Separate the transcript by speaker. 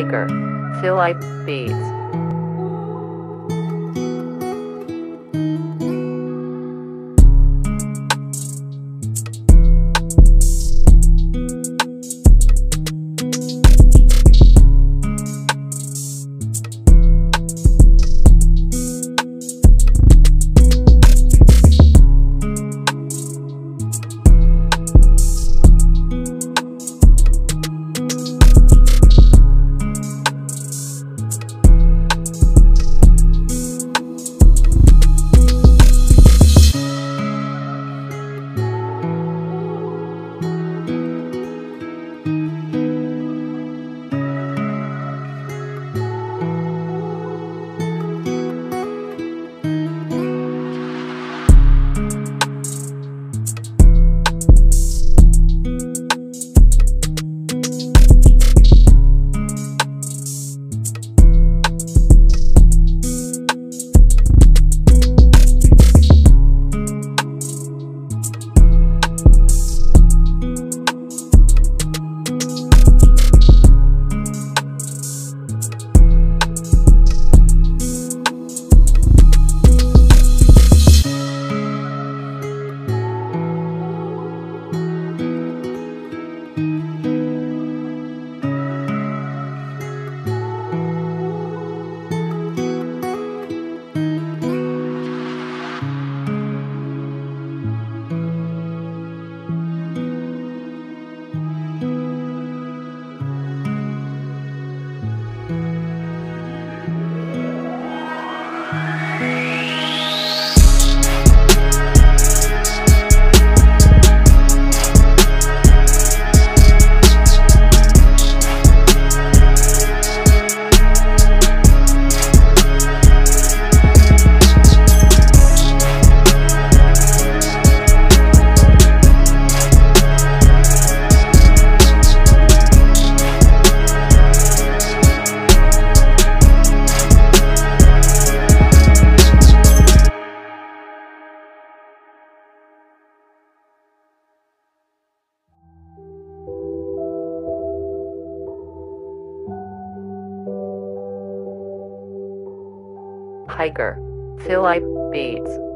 Speaker 1: Hiker. Philip Beats. Hiker. Philip Beats.